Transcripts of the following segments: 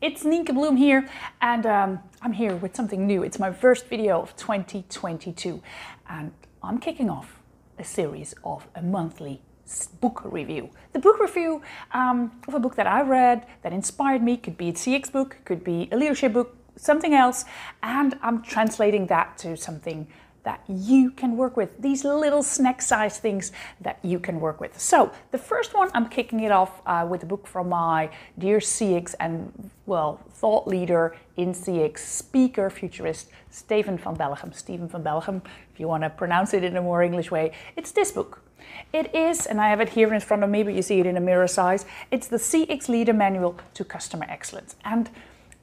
it's Nienke Bloem here, and um, I'm here with something new. It's my first video of 2022, and I'm kicking off a series of a monthly book review. The book review um, of a book that I read that inspired me could be a CX book, could be a leadership book, something else, and I'm translating that to something that you can work with, these little snack size things that you can work with. So the first one, I'm kicking it off uh, with a book from my dear CX and, well, thought leader in CX, speaker, futurist, Steven van Belleghem. Steven van Belleghem, if you want to pronounce it in a more English way, it's this book. It is, and I have it here in front of me, but you see it in a mirror size. It's the CX Leader Manual to Customer Excellence. And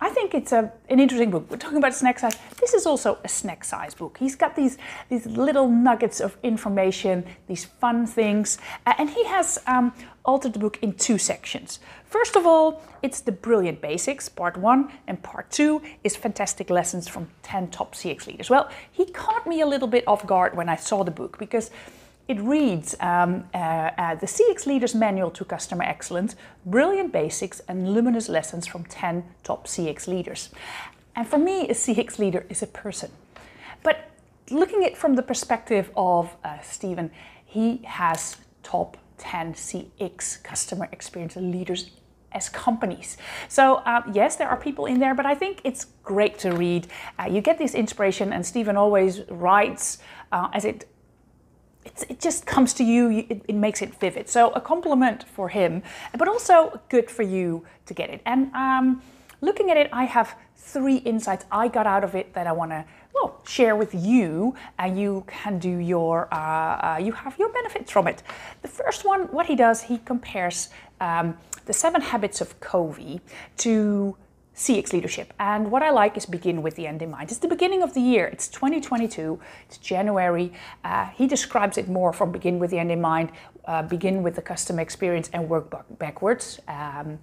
I think it's a, an interesting book. We're talking about snack size. This is also a snack size book. He's got these, these little nuggets of information, these fun things, uh, and he has um, altered the book in two sections. First of all, it's the brilliant basics, part one, and part two is fantastic lessons from 10 top CX leaders. Well, he caught me a little bit off guard when I saw the book because it reads um, uh, uh, the CX Leader's Manual to Customer Excellence, Brilliant Basics and Luminous Lessons from 10 Top CX Leaders. And for me, a CX leader is a person. But looking at it from the perspective of uh, Steven, he has top 10 CX customer experience leaders as companies. So uh, yes, there are people in there, but I think it's great to read. Uh, you get this inspiration, and Steven always writes uh, as it it just comes to you, it, it, makes it vivid. So a compliment for him, but also good for you to get it. And um, looking at it, I have three insights I got out of it that I want to well share with you, and you can do your uh, uh, you have your benefits from it. The first one, what he does, he compares um, the seven habits of Covey to CX leadership. And what I like is begin with the end in mind. It's the beginning of the year. It's 2022. It's January. Uh, he describes it more from begin with the end in mind, uh, begin with the customer experience and work backwards um,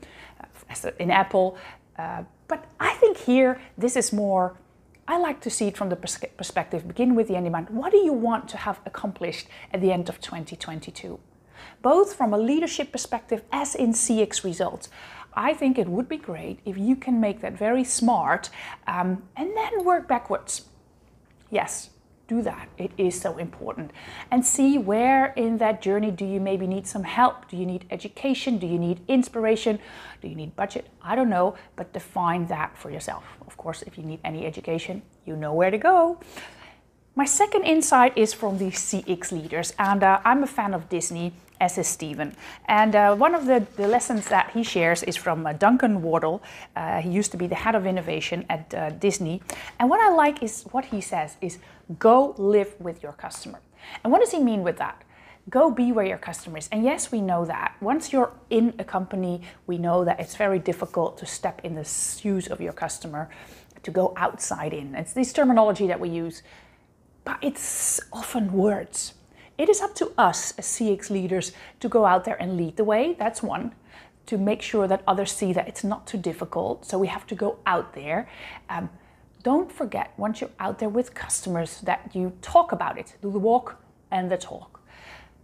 in Apple. Uh, but I think here this is more. I like to see it from the perspective begin with the end in mind. What do you want to have accomplished at the end of 2022? Both from a leadership perspective as in CX results. I think it would be great if you can make that very smart um, and then work backwards. Yes, do that. It is so important. And see where in that journey do you maybe need some help? Do you need education? Do you need inspiration? Do you need budget? I don't know, but define that for yourself. Of course, if you need any education, you know where to go. My second insight is from the CX leaders, and uh, I'm a fan of Disney, as is Steven. And uh, one of the, the, lessons that he shares is from uh, Duncan Wardle. Uh, he used to be the head of innovation at uh, Disney. And what I like is what he says is go live with your customer. And what does he mean with that? Go be where your customer is. And yes, we know that. Once you're in a company, we know that it's very difficult to step in the shoes of your customer, to go outside in. It's this terminology that we use but it's often words. It is up to us as CX leaders to go out there and lead the way. That's one. To make sure that others see that it's not too difficult. So we have to go out there. Um, don't forget, once you're out there with customers, that you talk about it, do the walk and the talk.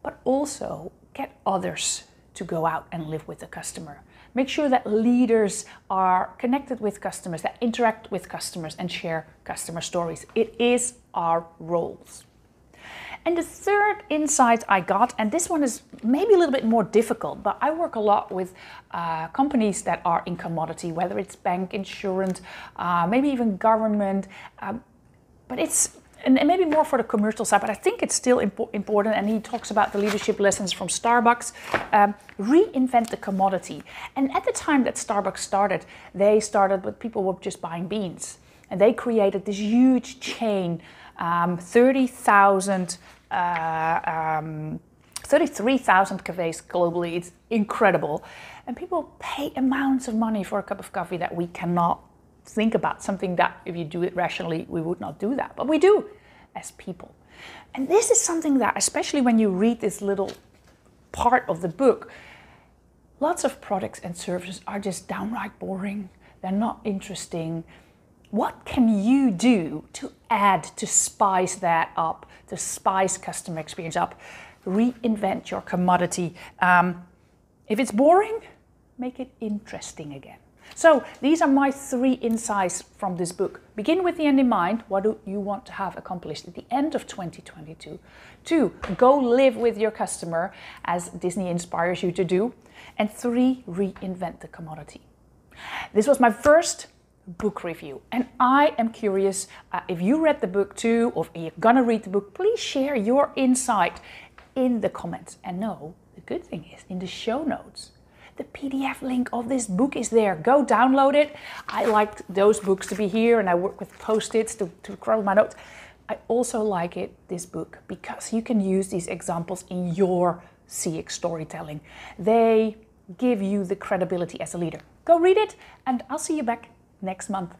But also get others to go out and live with the customer. Make sure that leaders are connected with customers, that interact with customers and share customer stories. It is our roles. And the third insight I got, and this one is maybe a little bit more difficult, but I work a lot with uh, companies that are in commodity, whether it's bank, insurance, uh, maybe even government. Um, but it's and maybe more for the commercial side, but I think it's still impo- important. And he talks about the leadership lessons from Starbucks. Um, reinvent the commodity. And at the time that Starbucks started, they started with people were just buying beans, and they created this huge chain, um, thirty thousand. Uh, um, 33,000 cafes globally. It's incredible. And people pay amounts of money for a cup of coffee that we cannot think about something that if you do it rationally, we would not do that. But we do as people. And this is something that, especially when you read this little part of the book, lots of products and services are just downright boring. They're not interesting. What can you do to add, to spice that up, to spice customer experience up? Reinvent your commodity. Um, if it's boring, make it interesting again. So these are my three insights from this book. Begin with the end in mind. What do you want to have accomplished at the end of 2022? Two, go live with your customer as Disney inspires you to do. And three, reinvent the commodity. This was my first book review. And I am curious uh, if you read the book too, or if you're gonna read the book, please share your insight in the comments. And no, the good thing is in the show notes, the PDF link of this book is there. Go download it. I like those books to be here and I work with post-its to, to scroll my notes. I also like it, this book, because you can use these examples in your CX storytelling. They give you the credibility as a leader. Go read it and I'll see you back next month.